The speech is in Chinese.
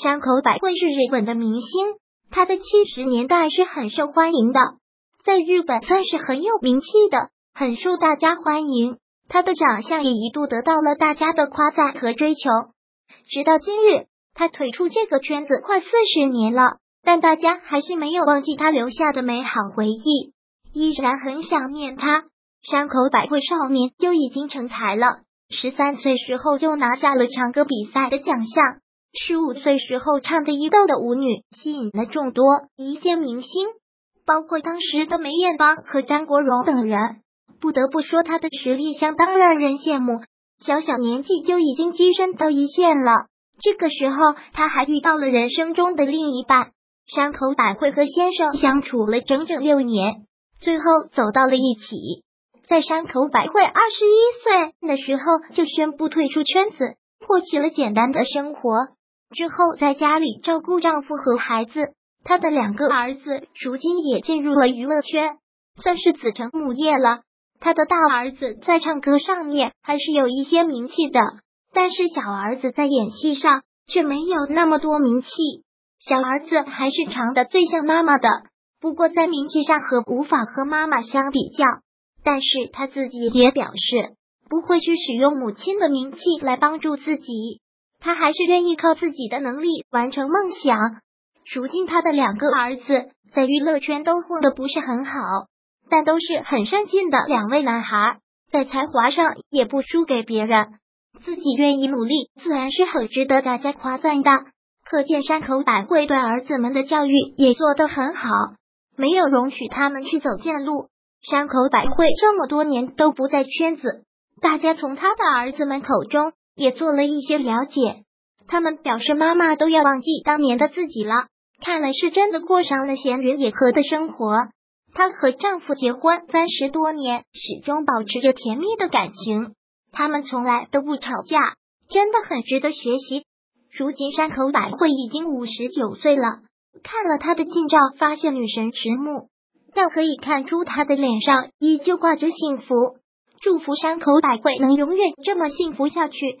山口百惠是日本的明星，她的七十年代是很受欢迎的，在日本算是很有名气的，很受大家欢迎。她的长相也一度得到了大家的夸赞和追求。直到今日，她退出这个圈子快四十年了，但大家还是没有忘记她留下的美好回忆，依然很想念她。山口百惠少年就已经成才了，十三岁时候就拿下了唱歌比赛的奖项。十五岁时候唱的一豆的舞女，吸引了众多一线明星，包括当时的梅艳芳和张国荣等人。不得不说，她的实力相当让人羡慕。小小年纪就已经跻身到一线了。这个时候，她还遇到了人生中的另一半山口百惠，和先生相处了整整六年，最后走到了一起。在山口百惠二十一岁的时候，就宣布退出圈子，过起了简单的生活。之后，在家里照顾丈夫和孩子，她的两个儿子如今也进入了娱乐圈，算是子承母业了。他的大儿子在唱歌上面还是有一些名气的，但是小儿子在演戏上却没有那么多名气。小儿子还是长得最像妈妈的，不过在名气上和无法和妈妈相比较。但是他自己也表示不会去使用母亲的名气来帮助自己。他还是愿意靠自己的能力完成梦想。如今，他的两个儿子在娱乐圈都混得不是很好，但都是很上进的两位男孩，在才华上也不输给别人。自己愿意努力，自然是很值得大家夸赞的。可见山口百惠对儿子们的教育也做得很好，没有容许他们去走贱路。山口百惠这么多年都不在圈子，大家从他的儿子们口中。也做了一些了解，他们表示妈妈都要忘记当年的自己了，看来是真的过上了闲云野鹤的生活。她和丈夫结婚三十多年，始终保持着甜蜜的感情，他们从来都不吵架，真的很值得学习。如今山口百惠已经五十九岁了，看了她的近照，发现女神迟暮，但可以看出她的脸上依旧挂着幸福。祝福山口百惠能永远这么幸福下去。